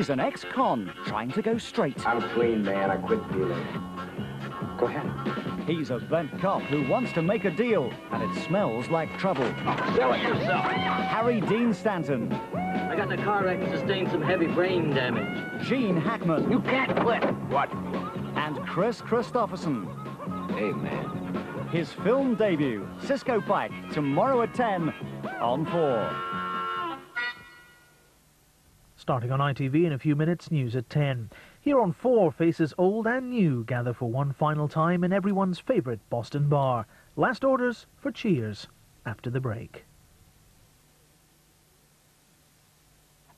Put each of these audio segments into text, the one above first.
He's an ex-con trying to go straight. I'm clean, man. I quit dealing. Go ahead. He's a bent cop who wants to make a deal, and it smells like trouble. Sell it yourself. Harry Dean Stanton, I got in a car wreck and sustained some heavy brain damage. Gene Hackman, You can't quit. What? and Kris Kristofferson. Hey, man. His film debut, Cisco Pike, tomorrow at 10 on 4. Starting on ITV in a few minutes, news at 10. Here on 4, faces old and new gather for one final time in everyone's favourite Boston bar. Last orders for Cheers after the break.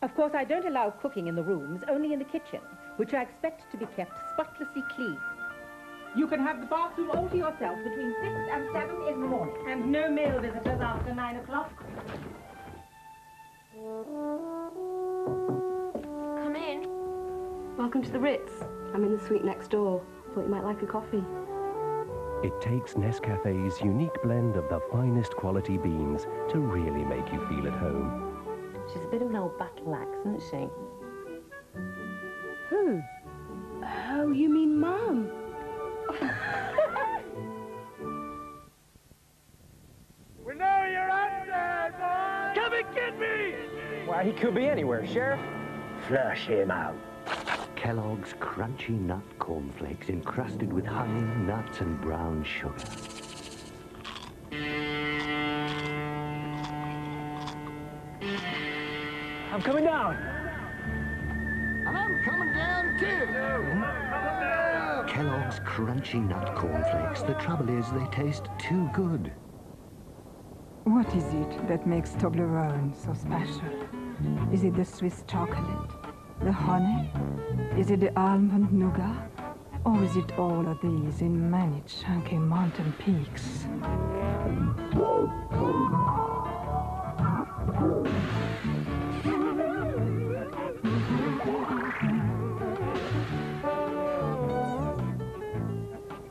Of course, I don't allow cooking in the rooms, only in the kitchen, which I expect to be kept spotlessly clean. You can have the bathroom all to yourself between 6 and 7 in the morning. And no male visitors after 9 o'clock. Come in. Welcome to the Ritz. I'm in the suite next door. Thought you might like a coffee. It takes Nescafe's unique blend of the finest quality beans to really make you feel at home. She's a bit of an old battle axe, isn't she? Who? Oh, you mean Mum? We know you're out there, boy! Come and get me! Why, he could be anywhere, Sheriff. Flush him out. Kellogg's Crunchy Nut Cornflakes encrusted with honey, nuts, and brown sugar. I'm coming down. I'm coming down too. Kellogg's Crunchy Nut Cornflakes. The trouble is they taste too good. What is it that makes Toblerone so special? Is it the Swiss chocolate? The honey? Is it the almond nougat? Or is it all of these in many chunky mountain peaks?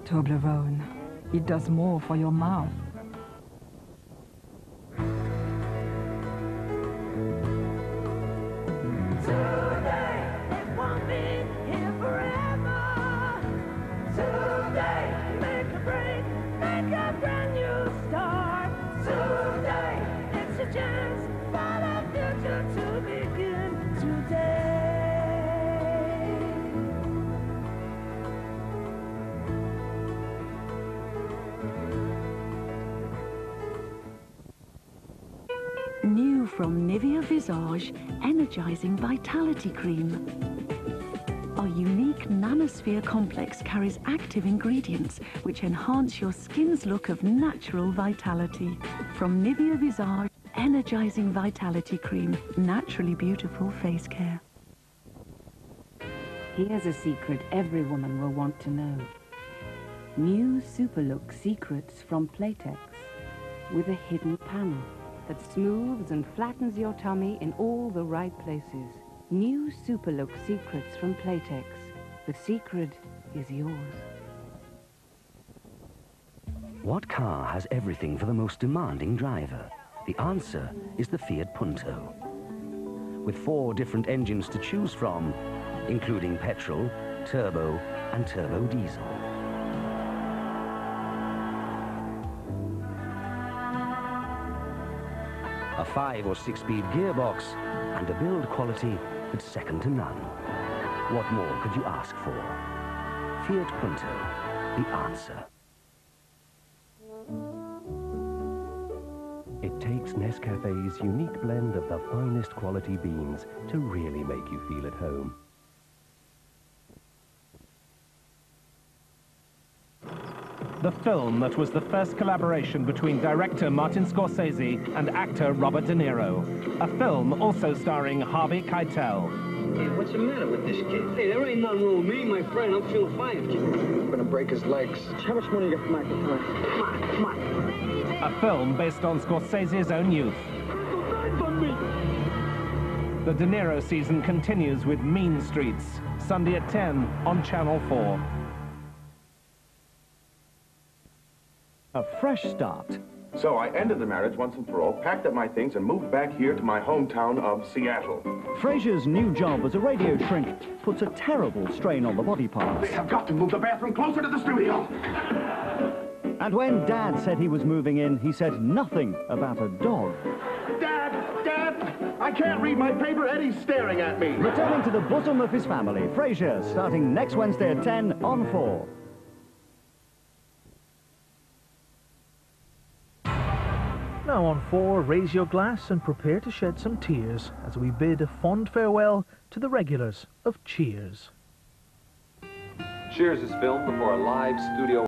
Toblerone. It does more for your mouth. From Nivea Visage Energizing Vitality Cream. Our unique Nanosphere complex carries active ingredients which enhance your skin's look of natural vitality. From Nivea Visage Energizing Vitality Cream, naturally beautiful face care. Here's a secret every woman will want to know. New Superlook Secrets from Playtex with a hidden panel that smooths and flattens your tummy in all the right places. New Superlook Secrets from Playtex. The secret is yours. What car has everything for the most demanding driver? The answer is the Fiat Punto. With four different engines to choose from, including petrol, turbo, and turbo diesel. A five or six-speed gearbox, and a build quality that's second to none. What more could you ask for? Fiat Punto, the answer. It takes Nescafe's unique blend of the finest quality beans to really make you feel at home. The film that was the first collaboration between director Martin Scorsese and actor Robert De Niro. A film also starring Harvey Keitel. Hey, what's the matter with this kid? Hey, there ain't nothing wrong with me, my friend. I'm feeling fine. I'm gonna break his legs. How much money you got for my Come on, come on, come on. A film based on Scorsese's own youth. The De Niro season continues with Mean Streets, Sunday at 10 on Channel 4. A fresh start. So I ended the marriage once and for all, packed up my things, and moved back here to my hometown of Seattle. Frasier's new job as a radio shrink puts a terrible strain on the body parts. They have got to move the bathroom closer to the studio. And when Dad said he was moving in, he said nothing about a dog. Dad! Dad! I can't read my paper. Eddie's staring at me. Returning to the bosom of his family, Frasier, starting next Wednesday at 10 on 4. Now on 4, raise your glass and prepare to shed some tears as we bid a fond farewell to the regulars of Cheers. Cheers is filmed before a live studio